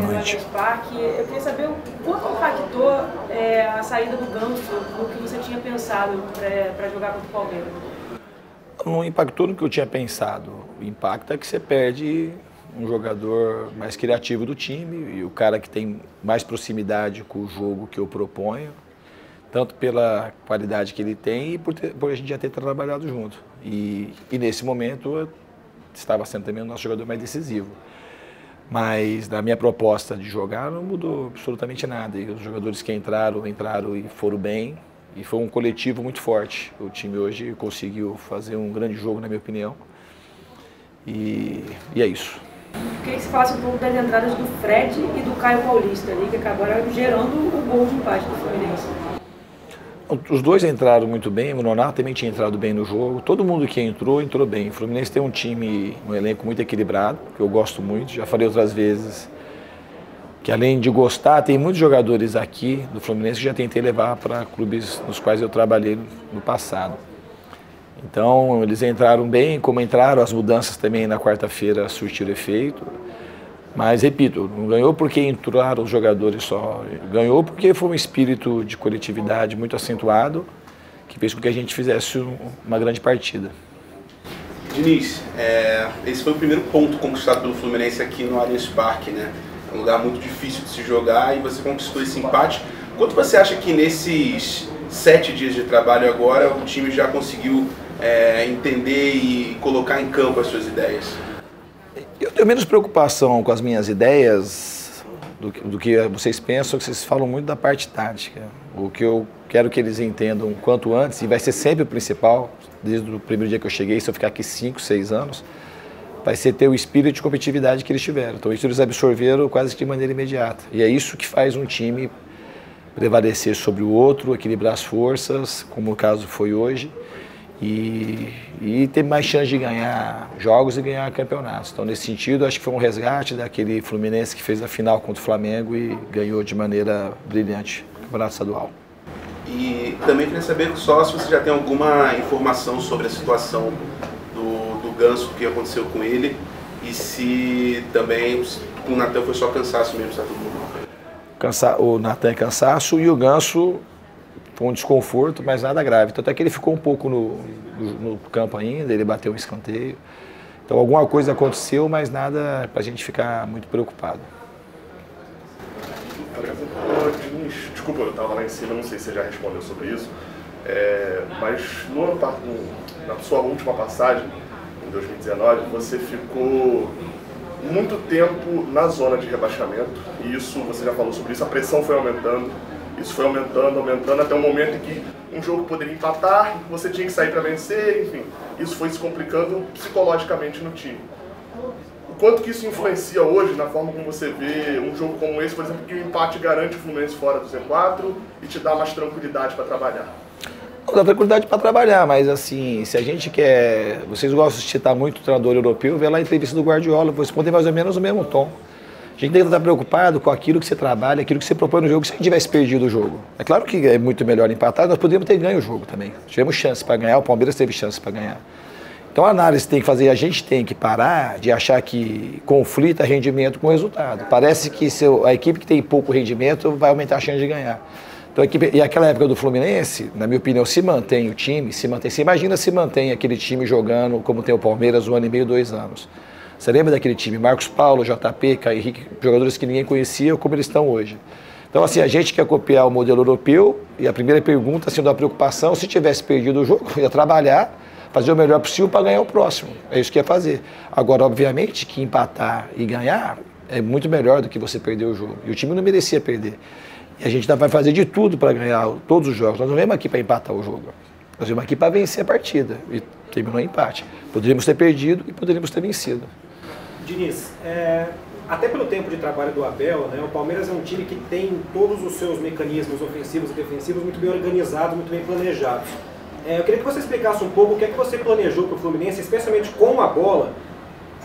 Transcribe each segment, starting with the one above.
Boa noite. Parque. Eu queria saber o quanto impactou é, a saída do Ganso no que você tinha pensado para jogar contra o Palmeiras. Não impactou no que eu tinha pensado. O impacto é que você perde um jogador mais criativo do time e o cara que tem mais proximidade com o jogo que eu proponho, tanto pela qualidade que ele tem e por, ter, por a gente já ter trabalhado junto. E, e nesse momento estava sendo também o nosso jogador mais decisivo. Mas da minha proposta de jogar não mudou absolutamente nada. E os jogadores que entraram, entraram e foram bem. E foi um coletivo muito forte. O time hoje conseguiu fazer um grande jogo, na minha opinião. E, e é isso. Queria que você falasse um pouco das entradas do Fred e do Caio Paulista ali, que acabaram gerando o gol de empate do Fluminense. Os dois entraram muito bem, o Nonato também tinha entrado bem no jogo. Todo mundo que entrou, entrou bem. O Fluminense tem um time, um elenco muito equilibrado, que eu gosto muito, já falei outras vezes. Que além de gostar, tem muitos jogadores aqui do Fluminense que já tentei levar para clubes nos quais eu trabalhei no passado. Então, eles entraram bem, como entraram, as mudanças também na quarta-feira surtiram efeito. Mas, repito, não ganhou porque entraram os jogadores só. Ganhou porque foi um espírito de coletividade muito acentuado que fez com que a gente fizesse uma grande partida. Diniz, é, esse foi o primeiro ponto conquistado pelo Fluminense aqui no Allianz Parque, né? É um lugar muito difícil de se jogar e você conquistou esse empate. Quanto você acha que nesses sete dias de trabalho agora o time já conseguiu é, entender e colocar em campo as suas ideias? Eu tenho menos preocupação com as minhas ideias do que, do que vocês pensam, que vocês falam muito da parte tática. O que eu quero que eles entendam quanto antes, e vai ser sempre o principal, desde o primeiro dia que eu cheguei, se eu ficar aqui 5, 6 anos, vai ser ter o espírito de competitividade que eles tiveram. Então isso eles absorveram quase de maneira imediata. E é isso que faz um time prevalecer sobre o outro, equilibrar as forças, como o caso foi hoje e, e ter mais chance de ganhar jogos e ganhar campeonatos. Então, nesse sentido, acho que foi um resgate daquele Fluminense que fez a final contra o Flamengo e ganhou de maneira brilhante o campeonato estadual. E também queria saber só se você já tem alguma informação sobre a situação do, do Ganso, o que aconteceu com ele, e se também o Natan foi só cansaço mesmo, está todo mundo Cansa, o Natan é cansaço e o Ganso foi um desconforto, mas nada grave. Tanto é que ele ficou um pouco no, no, no campo ainda, ele bateu um escanteio. Então alguma coisa aconteceu, mas nada para a gente ficar muito preocupado. Desculpa, eu estava lá em cima, não sei se você já respondeu sobre isso, é, mas no na sua última passagem, em 2019, você ficou muito tempo na zona de rebaixamento, e isso, você já falou sobre isso, a pressão foi aumentando, isso foi aumentando, aumentando, até o momento em que um jogo poderia empatar, você tinha que sair para vencer, enfim. Isso foi se complicando psicologicamente no time. O quanto que isso influencia hoje na forma como você vê um jogo como esse, por exemplo, que o empate garante o Fluminense fora do Z4 e te dá mais tranquilidade para trabalhar? Dá tranquilidade para trabalhar, mas assim, se a gente quer. Vocês gostam de citar muito o treinador europeu, vê lá a entrevista do Guardiola, vou responder mais ou menos o mesmo tom. A gente tem que estar preocupado com aquilo que você trabalha, aquilo que você propõe no jogo, se a gente tivesse perdido o jogo. É claro que é muito melhor empatar, nós poderíamos ter ganho o jogo também. Tivemos chance para ganhar, o Palmeiras teve chance para ganhar. Então a análise tem que fazer, a gente tem que parar de achar que conflita rendimento com resultado. Parece que a equipe que tem pouco rendimento vai aumentar a chance de ganhar. Então, equipe, e aquela época do Fluminense, na minha opinião, se mantém o time, se mantém. Você imagina se mantém aquele time jogando como tem o Palmeiras um ano e meio, dois anos. Você lembra daquele time? Marcos Paulo, JP, Caio Henrique, jogadores que ninguém conhecia, como eles estão hoje. Então, assim, a gente quer copiar o modelo europeu e a primeira pergunta, sendo a preocupação, se tivesse perdido o jogo, ia trabalhar, fazer o melhor possível para ganhar o próximo. É isso que ia fazer. Agora, obviamente, que empatar e ganhar é muito melhor do que você perder o jogo. E o time não merecia perder. E a gente vai fazer de tudo para ganhar todos os jogos. Nós não viemos aqui para empatar o jogo. Nós viemos aqui para vencer a partida. E terminou em empate. Poderíamos ter perdido e poderíamos ter vencido. Diniz, é, até pelo tempo de trabalho do Abel, né, o Palmeiras é um time que tem todos os seus mecanismos ofensivos e defensivos muito bem organizados, muito bem planejados. É, eu queria que você explicasse um pouco o que é que você planejou para o Fluminense, especialmente com a bola,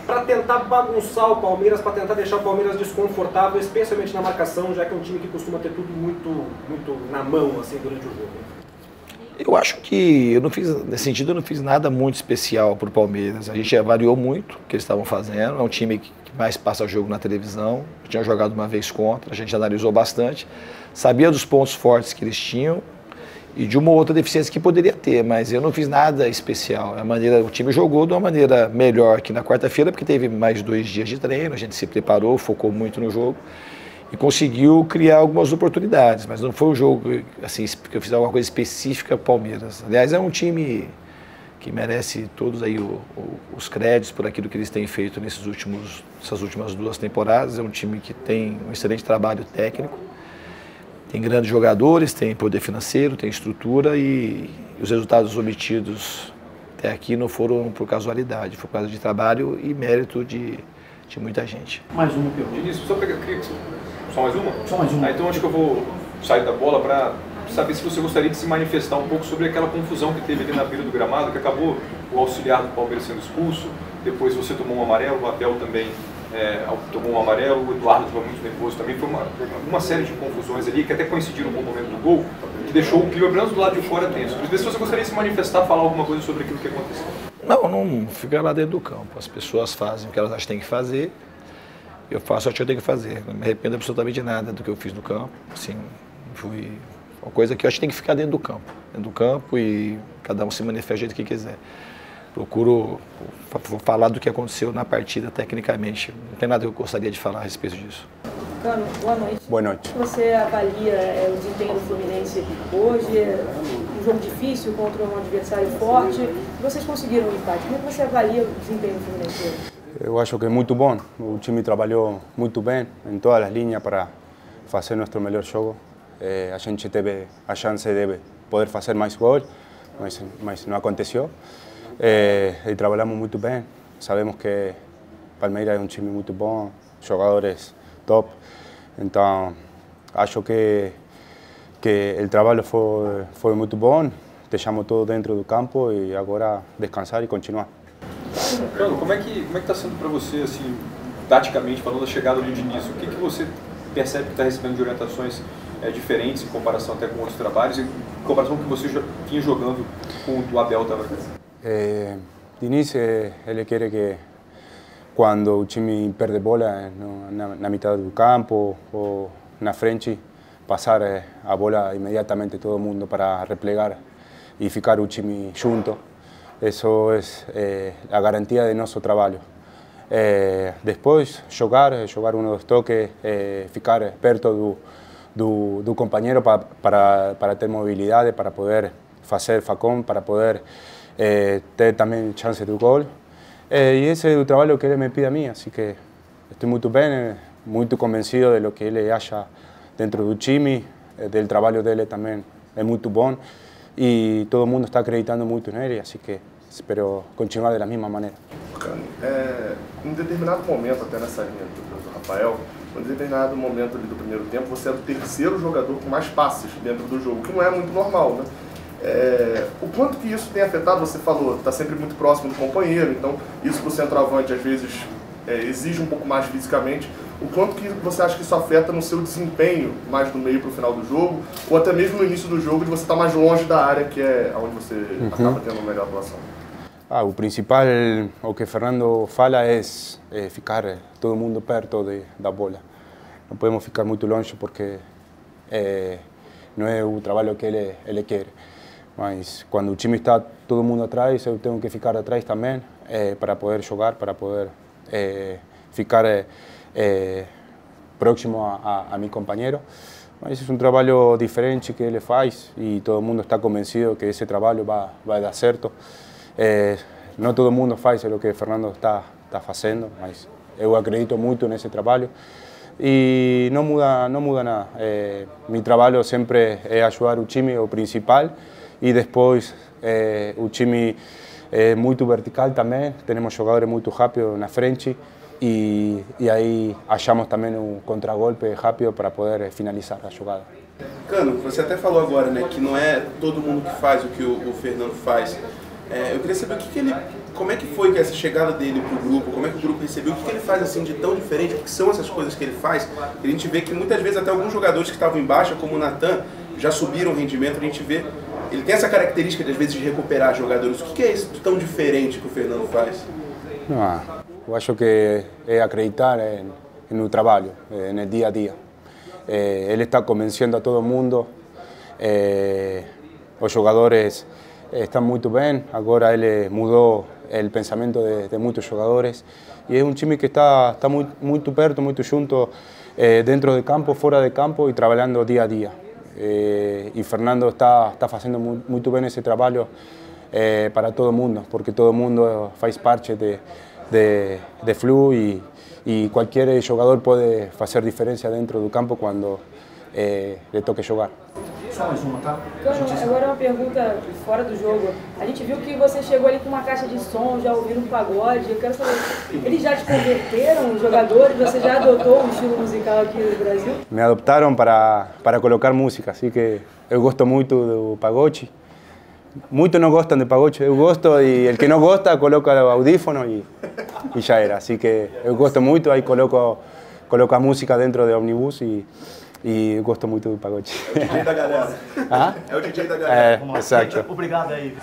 para tentar bagunçar o Palmeiras, para tentar deixar o Palmeiras desconfortável, especialmente na marcação, já que é um time que costuma ter tudo muito, muito na mão assim durante o jogo. Eu acho que eu não fiz, nesse sentido, eu não fiz nada muito especial para o Palmeiras. A gente avaliou muito o que eles estavam fazendo. É um time que mais passa jogo na televisão. Eu tinha jogado uma vez contra, a gente analisou bastante. Sabia dos pontos fortes que eles tinham e de uma outra deficiência que poderia ter, mas eu não fiz nada especial. A maneira, o time jogou de uma maneira melhor que na quarta-feira, porque teve mais dois dias de treino, a gente se preparou, focou muito no jogo e conseguiu criar algumas oportunidades, mas não foi um jogo assim que eu fiz alguma coisa específica para Palmeiras. Aliás, é um time que merece todos aí o, o, os créditos por aquilo que eles têm feito nesses últimos, essas últimas duas temporadas. É um time que tem um excelente trabalho técnico, tem grandes jogadores, tem poder financeiro, tem estrutura e, e os resultados obtidos até aqui não foram por casualidade, foi por causa de trabalho e mérito de, de muita gente. Mais uma pergunta. Vinícius, só pegar aqui, só mais uma? Só mais uma. Ah, então acho que eu vou sair da bola para saber se você gostaria de se manifestar um pouco sobre aquela confusão que teve ali na beira do gramado, que acabou o auxiliar do Palmeiras sendo expulso, depois você tomou um amarelo, o Abel também é, tomou um amarelo, o Eduardo estava muito nervoso também, foi uma, uma série de confusões ali que até coincidiram com o momento do gol, que deixou o clima, pelo menos do lado de fora, tenso. Queria ver se você gostaria de se manifestar, falar alguma coisa sobre aquilo que aconteceu. Não, não fica lá dentro do campo. As pessoas fazem o que elas acham que têm que fazer, eu faço o que eu tenho que fazer. Não me arrependo absolutamente de nada do que eu fiz no campo. Assim, fui uma coisa que eu acho que tem que ficar dentro do campo. Dentro do campo e cada um se manifesta do jeito que quiser. Procuro falar do que aconteceu na partida tecnicamente. Não tem nada que eu gostaria de falar a respeito disso. Cano, boa noite. Boa noite. Como você avalia é, o desempenho do Fluminense hoje? É um jogo difícil contra um adversário forte. Vocês conseguiram o empate. Como é que você avalia o desempenho do Fluminense hoje? Eu acho que é muito bom. O time trabalhou muito bem em todas as linhas para fazer nosso melhor jogo. Eh, a gente teve a chance de poder fazer mais gols, mas, mas não aconteceu. Eh, e trabalhamos muito bem. Sabemos que Palmeiras é um time muito bom, jogadores top. Então, acho que que o trabalho foi foi muito bom. Deixamos tudo dentro do campo e agora descansar e continuar. Cano, como é que como é está sendo para você assim, taticamente falando da chegada do Diniz? O que que você percebe que está recebendo de orientações é, diferentes em comparação até com outros trabalhos e em comparação com o que você vinha jogando com o Abel também? Eh, Diniz, eh, ele quer que quando o time perde bola na, na metade do campo ou na frente, passar a bola imediatamente todo mundo para replegar e ficar o time junto. Isso é eh, a garantia de nosso trabalho. Eh, depois, jogar, jogar um dos toques, eh, ficar perto do, do, do para, para, para para poder fazer facão, para poder eh, ter também chance do gol. Eh, e esse é o trabalho que ele me pide a mim, assim que estou muito bem, muito convencido de lo que ele acha dentro do time, eh, do trabalho dele também é muito bom e todo mundo está acreditando muito nele, assim que espero continuar da mesma maneira. É, em determinado momento, até nessa linha do, do Rafael, em determinado momento do primeiro tempo, você era o terceiro jogador com mais passes dentro do jogo, que não é muito normal, né? É, o quanto que isso tem afetado, você falou, está sempre muito próximo do companheiro, então isso para o centroavante às vezes é, exige um pouco mais fisicamente. O quanto que você acha que isso afeta no seu desempenho mais do meio para o final do jogo, ou até mesmo no início do jogo, de você estar tá mais longe da área, que é onde você uhum. acaba tendo uma melhor atuação? Ah, o principal, o que Fernando fala é, é ficar todo mundo perto de, da bola. Não podemos ficar muito longe porque é, não é o trabalho que ele, ele quer. Mas quando o time está todo mundo atrás, eu tenho que ficar atrás também é, para poder jogar, para poder é, ficar é, próximo a, a, a meu companheiro. Mas é um trabalho diferente que ele faz e todo mundo está convencido que esse trabalho vai, vai dar certo. É, não todo mundo faz o que Fernando está, está fazendo, mas eu acredito muito nesse trabalho e não muda, não muda nada. É, meu trabalho sempre é ajudar o time, o principal, e depois é, o time é muito vertical também, temos jogadores muito rápidos na frente e, e aí achamos também um contragolpe rápido para poder finalizar a jogada. Cano, você até falou agora né, que não é todo mundo que faz o que o, o Fernando faz. É, eu queria saber o que, que, ele, como é que foi essa chegada dele para o grupo, como é que o grupo recebeu, o que, que, ele faz assim de tão diferente, o que são essas coisas que ele faz. A gente vê que muitas vezes até alguns jogadores que estavam embaixo, como o Natan, já subiram o rendimento, a gente vê ele tem essa característica de às vezes de recuperar jogadores. O que é isso tão diferente que o Fernando faz? Não, eu acho que é acreditar no trabalho, no dia a dia. ele está convencendo a todo mundo. os jogadores estão muito bem. Agora ele mudou o pensamento de, de muitos jogadores e é um time que está, está muito, muito perto, muito junto, dentro de campo, fora de campo e trabalhando dia a dia. Eh, y Fernando está, está haciendo muy, muy bien ese trabajo eh, para todo el mundo, porque todo el mundo faz parte de, de, de Flu y, y cualquier jugador puede hacer diferencia dentro del campo cuando eh, le toque jugar. Só mais uma, tá? agora uma pergunta fora do jogo. A gente viu que você chegou ali com uma caixa de som, já ouviram um pagode. Eu quero saber, eles já te converteram, os jogadores? Você já adotou um estilo musical aqui no Brasil? Me adoptaram para, para colocar música, assim que eu gosto muito do pagode. Muitos não gostam de pagode, eu gosto e o que não gosta coloca o audífono e, e já era. Assim que eu gosto muito, aí coloco, coloco a música dentro do ônibus e e eu gosto muito do pagode. É o DJ da galera. Ah? É o DJ da galera. É, exato. Obrigado aí.